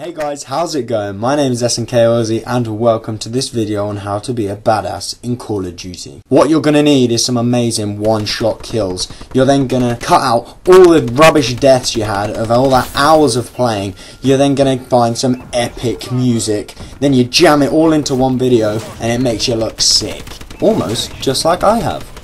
Hey guys, how's it going? My name is SNK o Elzy and welcome to this video on how to be a badass in Call of Duty. What you're going to need is some amazing one-shot kills. You're then going to cut out all the rubbish deaths you had of all that hours of playing. You're then going to find some epic music. Then you jam it all into one video and it makes you look sick. Almost just like I have.